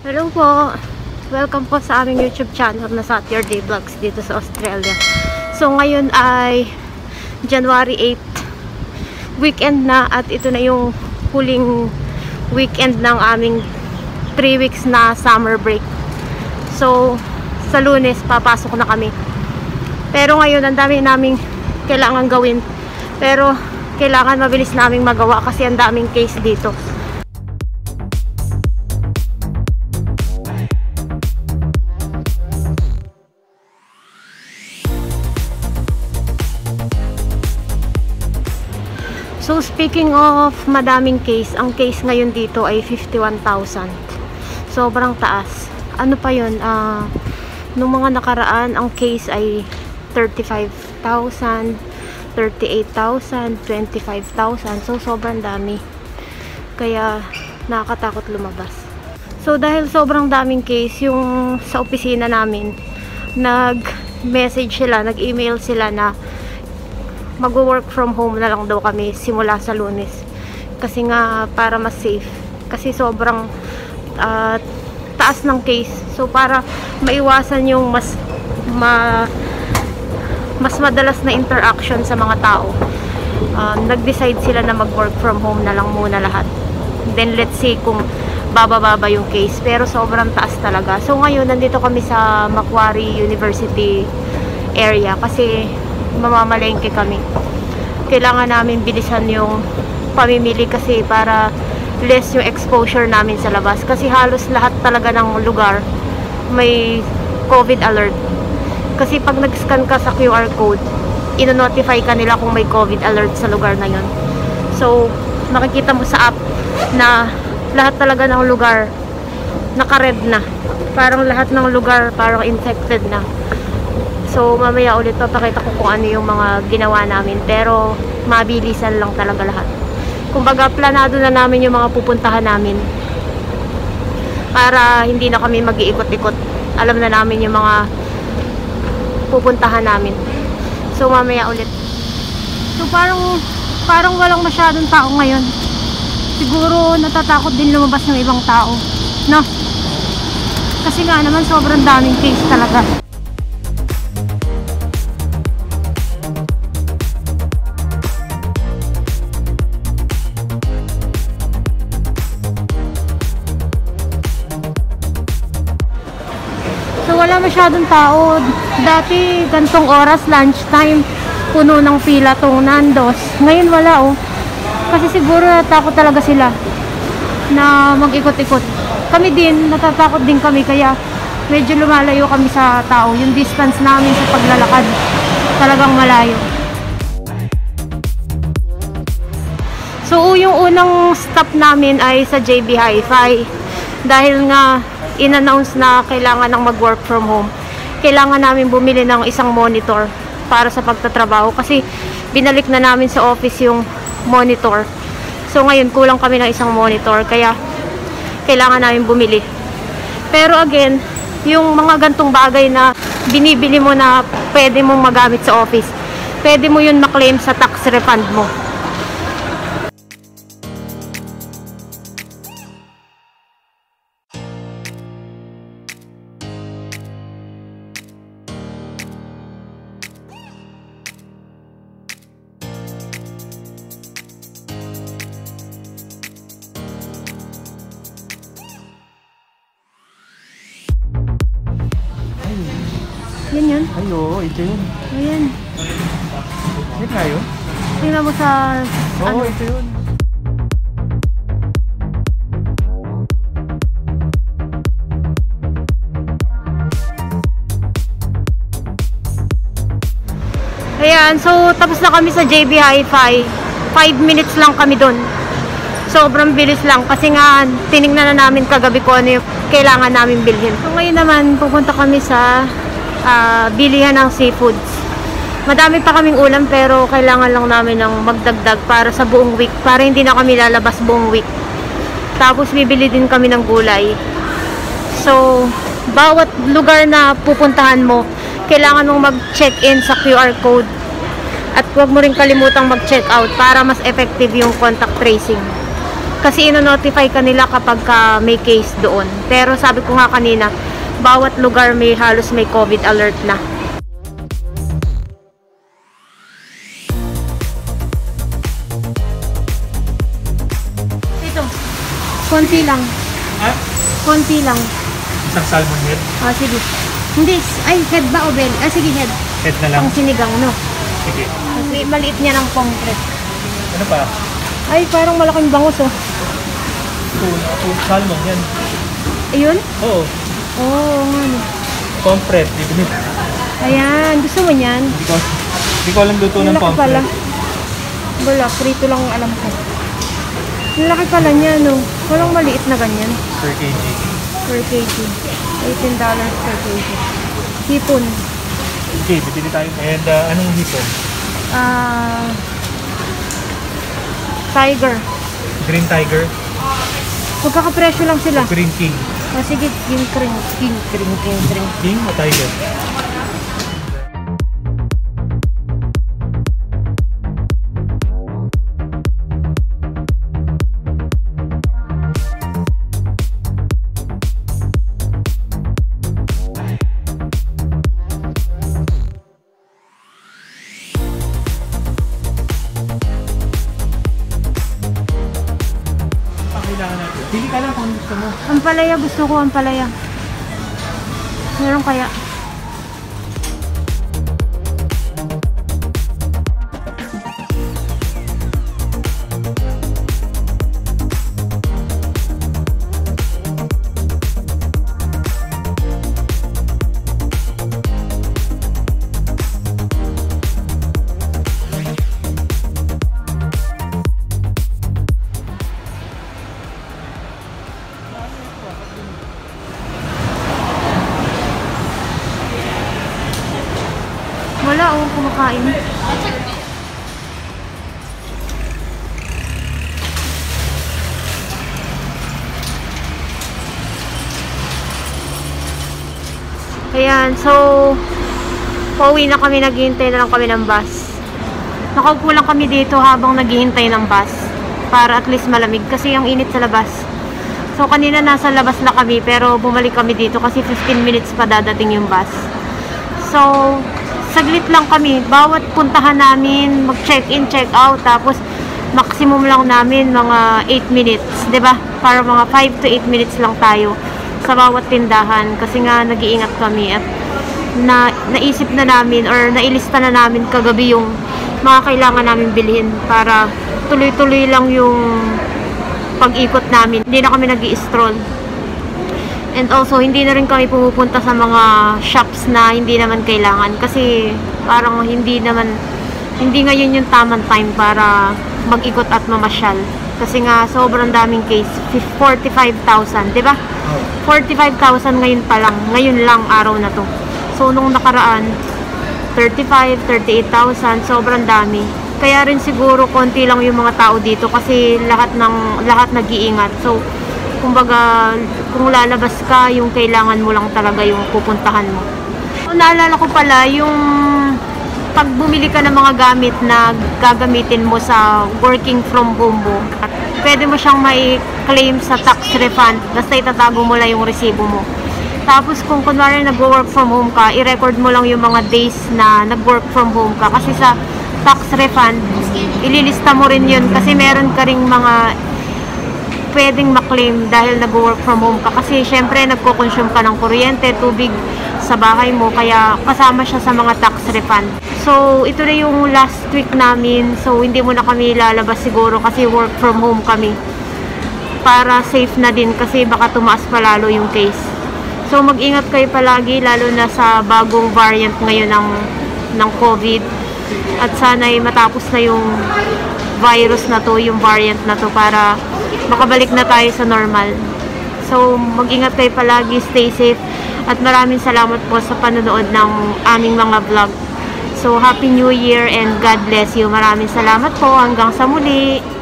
Hello po! Welcome po sa aming YouTube channel na Saturday Vlogs dito sa Australia. So ngayon ay January 8 weekend na at ito na yung huling weekend ng aming 3 weeks na summer break. So sa lunes papasok na kami. Pero ngayon ang dami naming kailangan gawin. Pero kailangan mabilis naming magawa kasi ang daming case dito. So speaking of madaming case, ang case ngayon dito ay 51,000. Sobrang taas. Ano pa 'yun? Ah, nung mga nakaraan, ang case ay 35,000, 38,000, 25,000. So sobrang dami. Kaya nakakatakot lumabas. So dahil sobrang daming case yung sa opisina namin, nag-message sila, nag-email sila na mag-work from home na lang daw kami simula sa lunes. Kasi nga para mas safe. Kasi sobrang ah, taas ng case. So para maiwasan yung mas ma, mas madalas na interaction sa mga tao. ah, nag-decide sila na mag-work from home na lang muna lahat. Then let's see kung bababa ba yung case. Pero sobrang taas talaga. So ngayon nandito kami sa Macquarie University area kasi mamamalengke kami. Kailangan namin bilisan yung pamimili kasi para less yung exposure namin sa labas. Kasi halos lahat talaga ng lugar may COVID alert. Kasi pag nag-scan ka sa QR code, ino-notify ka nila kung may COVID alert sa lugar na yon. So, makikita mo sa app na lahat talaga ng lugar naka-red na. Parang lahat ng lugar parang infected na. So, mamaya ulit papakita ko kung ano yung mga ginawa namin. Pero, mabilisan lang talaga lahat. Kumbaga, planado na namin yung mga pupuntahan namin. Para hindi na kami mag-iikot-ikot. Alam na namin yung mga pupuntahan namin. So, mamaya ulit. So, parang, parang walang masyadong tao ngayon. Siguro, natatakot din lumabas ng ibang tao. No? Kasi nga naman, sobrang daming case talaga. Masyadong tao. Dati gantong oras, lunchtime, puno ng pila tong Nandos. Ngayon wala oh. Kasi siguro natakot talaga sila na mag-ikot-ikot. Kami din, natatakot din kami kaya medyo lumalayo kami sa tao. Yung distance namin sa paglalakad talagang malayo. So yung unang stop namin ay sa JB Hi-Fi. Dahil nga in-announce na kailangan ng mag-work from home. Kailangan namin bumili ng isang monitor para sa pagtatrabaho kasi binalik na namin sa office yung monitor. So ngayon kulang kami ng isang monitor kaya kailangan namin bumili. Pero again, yung mga gantong bagay na binibili mo na pwede mong magamit sa office, pwede mo yun maklaim sa tax refund mo. Ay, oo, ito yun. Ayan. Ito nga yun? Tingnan mo sa... Oo, ano, ito yun. Ayan, so tapos na kami sa JB Hi-Fi. 5 minutes lang kami doon. Sobrang bilis lang kasi nga tiningnan na namin kagabi ko ano yung kailangan namin bilhin. So ngayon naman pupunta kami sa ah, bilihan ng seafoods. Madami pa kaming ulam pero kailangan lang namin ng magdagdag para sa buong week. Para hindi na kami lalabas buong week. Tapos bibili din kami ng gulay. So, bawat lugar na pupuntahan mo, kailangan mong mag-check-in sa QR code. At huwag mo rin kalimutang mag-check out para mas effective yung contact tracing. Kasi ino-notify kanila kapag ka may case doon. Pero sabi ko nga kanina, bawat lugar may halos may COVID alert na. Ito. Konti lang. Ah? Konti lang. Isang salmon head. Ah, sige. Hindi, ay, head ba o belly? Ah, sige, head. Head na lang. Pang sinigang, no? Sige. Kasi maliit niya ng pomfret. Ano pa? Ay, parang malaking bangus, oh. Tuna. Salmon yan. Ayun? Oo. Oo, oh, ano. Pomfret. Di ba? Ayan, gusto mo niyan? Hindi ko, hindi ko alam luto ng pomfret. pala. Wala, prito lang ang alam ko. Ang laki pala niya, no? Walang maliit na ganyan. Per kg. Per kg. $18 per kg. Hipon. Okay, bibili tayo. And uh, anong hipon? Ah... tiger. Green Tiger. Magkakapresyo lang sila. Green King. Ah, sige, king kring, king kring, king kring. King o Tiger? Gusto mo. Ang palaya, gusto ko ang palaya. Meron kaya? Wala, oh, kumakain. Ayan, so, pauwi na kami, naghihintay na lang kami ng bus. Nakaupo lang kami dito habang naghihintay ng bus para at least malamig kasi yung init sa labas. So, kanina nasa labas na kami pero bumalik kami dito kasi 15 minutes pa dadating yung bus. So, saglit lang kami. Bawat puntahan namin, mag-check-in, check-out, tapos maximum lang namin mga 8 minutes, 'di ba? Para mga 5 to 8 minutes lang tayo sa bawat tindahan kasi nga nag-iingat kami at na naisip na namin or nailista na namin kagabi yung mga kailangan namin bilhin para tuloy-tuloy lang yung pag-ikot namin. Hindi na kami nag stroll And also, hindi na rin kami pumupunta sa mga shops na hindi naman kailangan kasi parang hindi naman hindi ngayon yung tamang time para mag-ikot at mamasyal. Kasi nga sobrang daming case, 45,000, 'di ba? 45,000 ngayon pa lang, ngayon lang araw na to. So nung nakaraan 35, 38,000, sobrang dami. Kaya rin siguro konti lang yung mga tao dito kasi lahat ng lahat nag-iingat. So kumbaga kung lalabas ka, yung kailangan mo lang talaga yung pupuntahan mo. So, naalala ko pala yung pag bumili ka ng mga gamit na gagamitin mo sa working from home mo, at pwede mo siyang may claim sa tax refund basta itatago mo lang yung resibo mo. Tapos kung kunwari nag-work from home ka, i-record mo lang yung mga days na nag-work from home ka kasi sa tax refund, ililista mo rin yun kasi meron ka ring mga pwedeng maklaim dahil nag-work from home ka kasi syempre nagko-consume ka ng kuryente, tubig sa bahay mo kaya kasama siya sa mga tax refund. So, ito na yung last week namin. So, hindi mo na kami lalabas siguro kasi work from home kami. Para safe na din kasi baka tumaas pa lalo yung case. So, mag-ingat kayo palagi lalo na sa bagong variant ngayon ng, ng COVID. At sana'y matapos na yung virus na to, yung variant na to para makabalik na tayo sa normal. So, mag-ingat kayo palagi, stay safe. At maraming salamat po sa panonood ng aming mga vlog. So, Happy New Year and God bless you. Maraming salamat po. Hanggang sa muli.